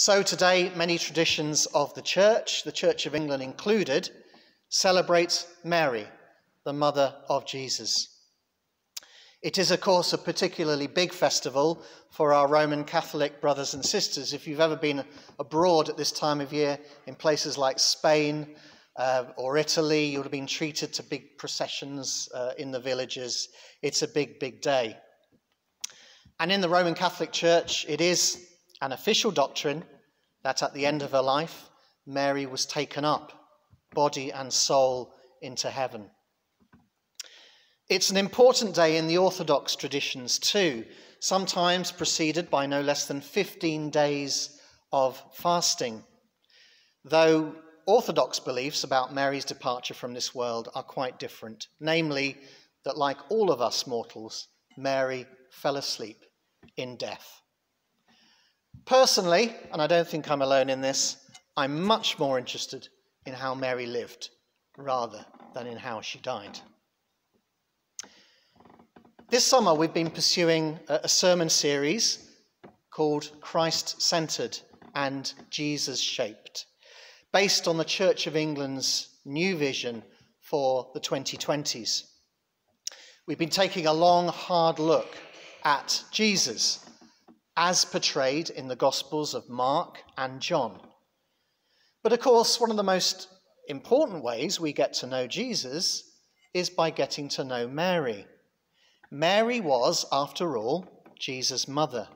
So today, many traditions of the Church, the Church of England included, celebrate Mary, the mother of Jesus. It is, of course, a particularly big festival for our Roman Catholic brothers and sisters. If you've ever been abroad at this time of year in places like Spain uh, or Italy, you would have been treated to big processions uh, in the villages. It's a big, big day. And in the Roman Catholic Church, it is an official doctrine that at the end of her life, Mary was taken up, body and soul, into heaven. It's an important day in the Orthodox traditions too, sometimes preceded by no less than 15 days of fasting. Though Orthodox beliefs about Mary's departure from this world are quite different, namely, that like all of us mortals, Mary fell asleep in death. Personally, and I don't think I'm alone in this, I'm much more interested in how Mary lived rather than in how she died. This summer, we've been pursuing a sermon series called Christ Centered and Jesus Shaped, based on the Church of England's new vision for the 2020s. We've been taking a long, hard look at Jesus as portrayed in the Gospels of Mark and John. But of course, one of the most important ways we get to know Jesus is by getting to know Mary. Mary was, after all, Jesus' mother.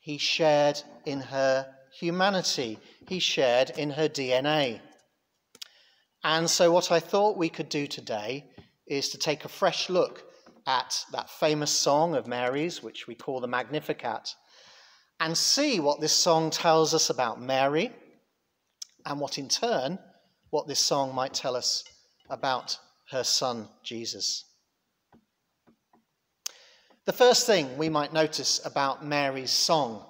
He shared in her humanity, he shared in her DNA. And so, what I thought we could do today is to take a fresh look at that famous song of Mary's, which we call the Magnificat, and see what this song tells us about Mary and what in turn what this song might tell us about her son Jesus. The first thing we might notice about Mary's song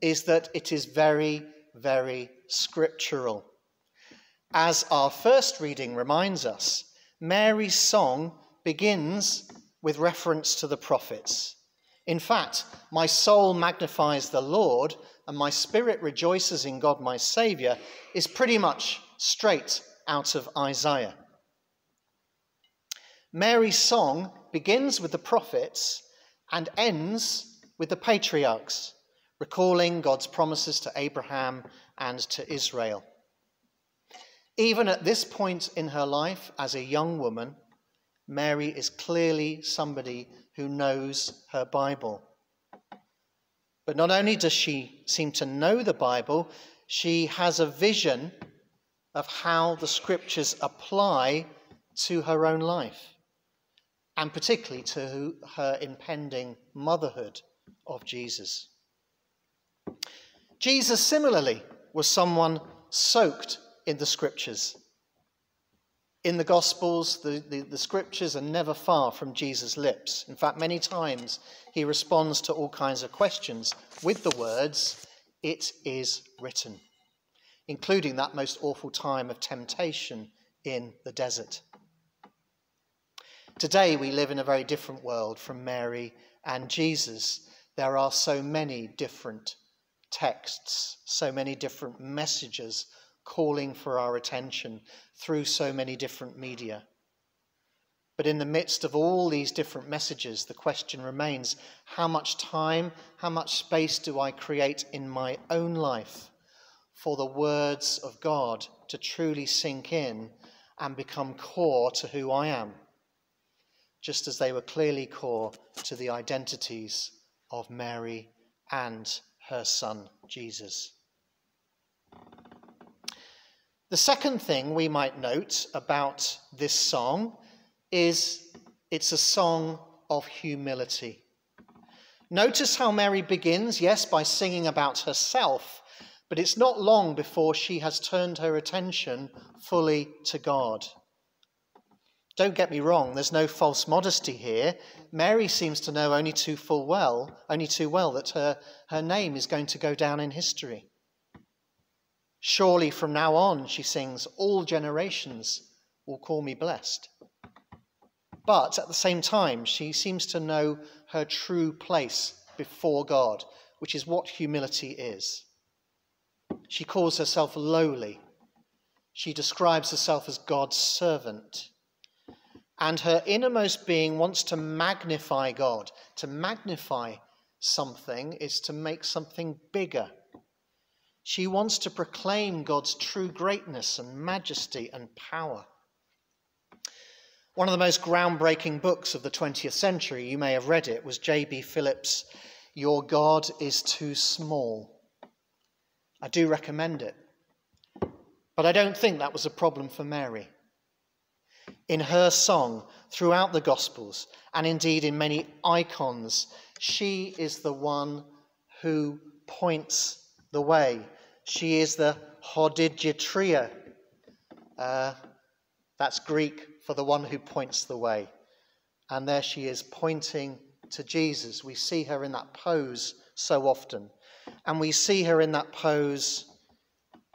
is that it is very, very scriptural. As our first reading reminds us, Mary's song begins with reference to the prophets. In fact, my soul magnifies the Lord, and my spirit rejoices in God my Saviour, is pretty much straight out of Isaiah. Mary's song begins with the prophets and ends with the patriarchs, recalling God's promises to Abraham and to Israel. Even at this point in her life, as a young woman, Mary is clearly somebody who knows her Bible. But not only does she seem to know the Bible, she has a vision of how the scriptures apply to her own life, and particularly to her impending motherhood of Jesus. Jesus, similarly, was someone soaked in the scriptures. In the Gospels, the, the, the, scriptures are never far from Jesus' lips. In fact, many times he responds to all kinds of questions with the words, It is written, including that most awful time of temptation in the desert. Today, we live in a very different world from Mary and Jesus. There are so many different texts, so many different messages calling for our attention through so many different media. But in the midst of all these different messages, the question remains how much time, how much space do I create in my own life for the words of God to truly sink in and become core to who I am, just as they were clearly core to the identities of Mary and her son, Jesus? The second thing we might note about this song is it's a song of humility. Notice how Mary begins, yes, by singing about herself, but it's not long before she has turned her attention fully to God. Don't get me wrong, there's no false modesty here. Mary seems to know only too full well, only too well that her, her name is going to go down in history. Surely from now on, she sings, all generations will call me blessed. But at the same time, she seems to know her true place before God, which is what humility is. She calls herself lowly. She describes herself as God's servant. And her innermost being wants to magnify God. To magnify something is to make something bigger. She wants to proclaim God's true greatness and majesty and power. One of the most groundbreaking books of the 20th century, you may have read it, was J.B. Phillips' Your God is Too Small. I do recommend it. But I don't think that was a problem for Mary. In her song, throughout the Gospels, and indeed in many icons, she is the one who points the way. She is the hodegetria. Uh, that's Greek for the one who points the way. And there she is pointing to Jesus. We see her in that pose so often. And we see her in that pose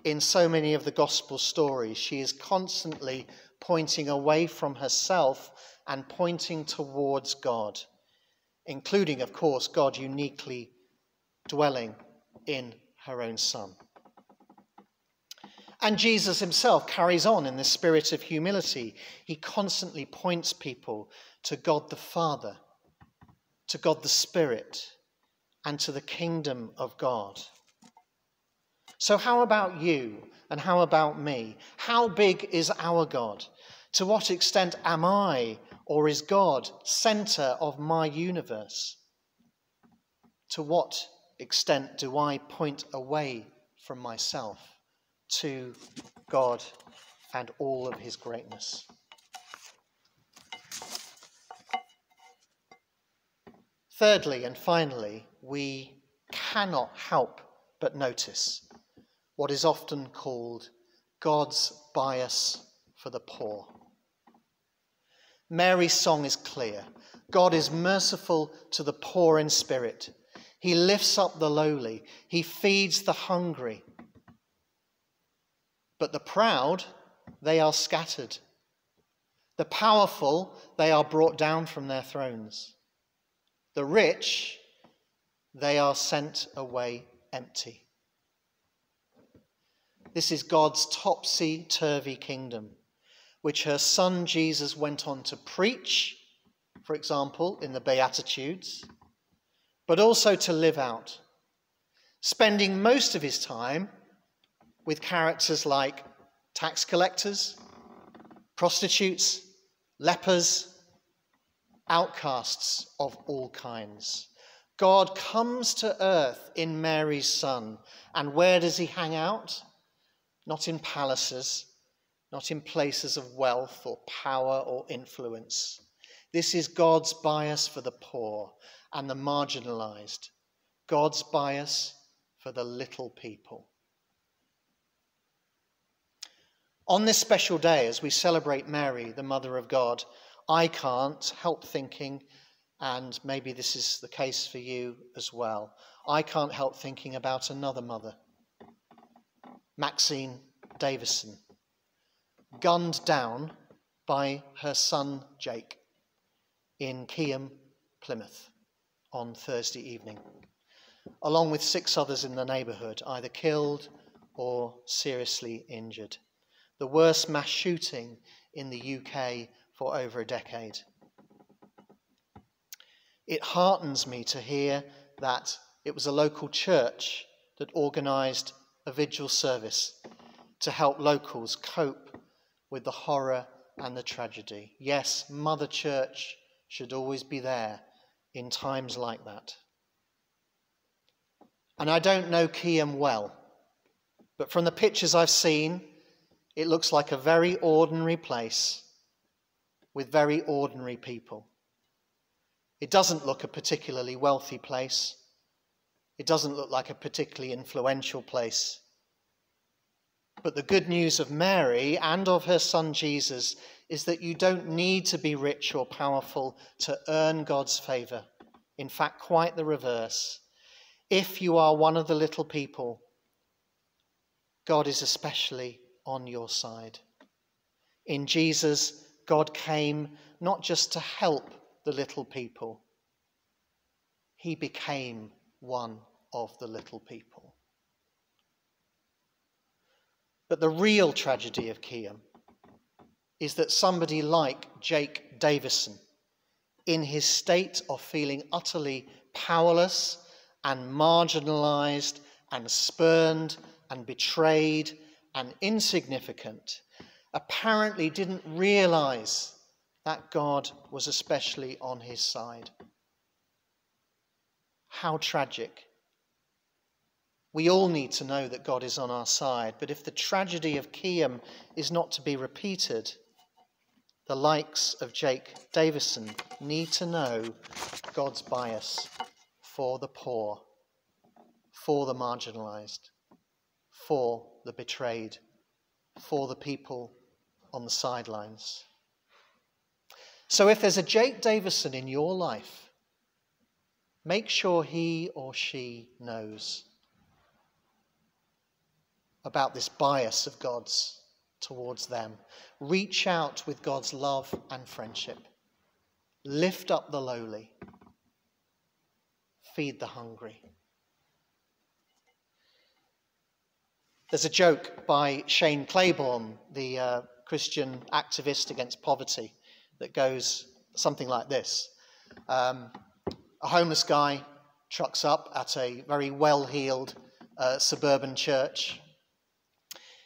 in so many of the gospel stories. She is constantly pointing away from herself and pointing towards God, including, of course, God uniquely dwelling in her own Son. And Jesus himself carries on in the spirit of humility. He constantly points people to God the Father, to God the Spirit, and to the kingdom of God. So, how about you and how about me? How big is our God? To what extent am I or is God center of my universe? To what extent do I point away from myself to God and all of his greatness? Thirdly and finally, we cannot help but notice what is often called God's bias for the poor. Mary's song is clear God is merciful to the poor in spirit. He lifts up the lowly, He feeds the hungry. But the proud, they are scattered. The powerful, they are brought down from their thrones. The rich, they are sent away empty. This is God's topsy turvy kingdom, which her son Jesus went on to preach, for example, in the Beatitudes, but also to live out, spending most of his time with characters like tax collectors, prostitutes, lepers, outcasts of all kinds. God comes to earth in Mary's Son. And where does he hang out? not in palaces, not in places of wealth or power or influence. This is God's bias for the poor and the marginalized, God's bias for the little people. On this special day, as we celebrate Mary, the Mother of God, I can't help thinking, and maybe this is the case for you as well, I can't help thinking about another mother Maxine Davison, gunned down by her son Jake in Keyham, Plymouth, on Thursday evening, along with six others in the neighbourhood, either killed or seriously injured. The worst mass shooting in the UK for over a decade. It heartens me to hear that it was a local church that organised a vigil service to help locals cope with the horror and the tragedy. Yes, Mother Church should always be there in times like that. And I don't know Keyham well, but from the pictures I've seen, it looks like a very ordinary place with very ordinary people. It doesn't look a particularly wealthy place. It doesn't look like a particularly influential place. But the good news of Mary and of her son Jesus is that you don't need to be rich or powerful to earn God's favor. In fact, quite the reverse. If you are one of the little people, God is especially on your side. In Jesus, God came not just to help the little people, He became one of the little people. But the real tragedy of Keyham is that somebody like Jake Davison, in his state of feeling utterly powerless and marginalized and spurned and betrayed and insignificant, apparently didn't realize that God was especially on his side. How tragic. We all need to know that God is on our side, but if the tragedy of Keyham is not to be repeated, the likes of Jake Davison need to know God's bias for the poor, for the marginalized, for the betrayed, for the people on the sidelines. So if there's a Jake Davison in your life, make sure he or she knows about this bias of God's towards them. Reach out with God's love and friendship. Lift up the lowly. Feed the hungry. There's a joke by Shane Claiborne, the uh, Christian activist against poverty, that goes something like this um, A homeless guy trucks up at a very well heeled uh, suburban church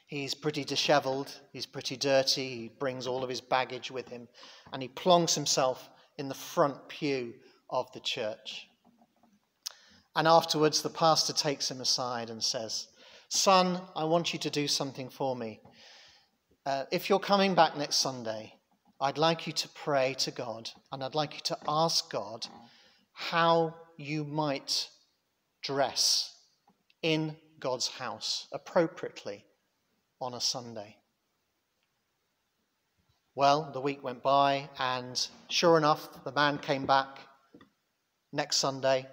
He's pretty disheveled, he's pretty dirty, he brings all of his baggage with him, and he plonks himself in the front pew of the church. And afterwards, the pastor takes him aside and says, Son, I want you to do something for me. Uh, if you're coming back next Sunday, I'd like you to pray to God and I'd like you to ask God how you might dress in God's house appropriately on a Sunday. Well, the week went by, and sure enough, the man came back next Sunday.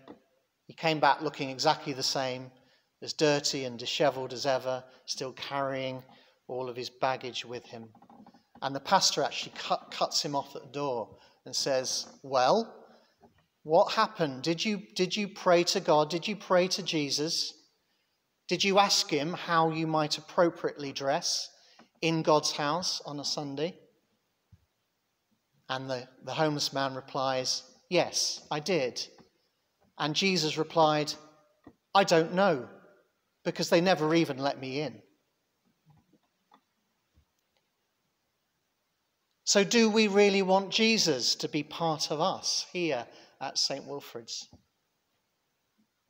He came back looking exactly the same, as dirty and disheveled as ever, still carrying all of his baggage with him. And the pastor actually cut, cuts him off at the door and says, Well, what happened? Did you, did you pray to God? Did you pray to Jesus? Did you ask him how you might appropriately dress in God's house on a Sunday? And the, the homeless man replies, Yes, I did. And Jesus replied, I don't know, because they never even let me in. So, do we really want Jesus to be part of us here at St. Wilfrid's?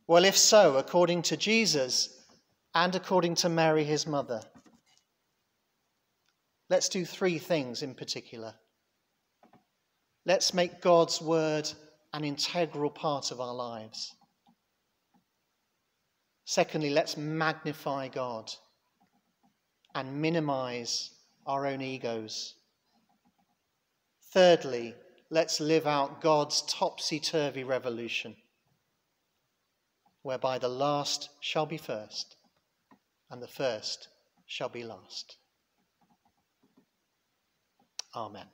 Well, if so, according to Jesus, and according to Mary, his mother. Let's do three things in particular. Let's make God's word an integral part of our lives. Secondly, let's magnify God and minimize our own egos. Thirdly, let's live out God's topsy turvy revolution, whereby the last shall be first and the first shall be last. Amen.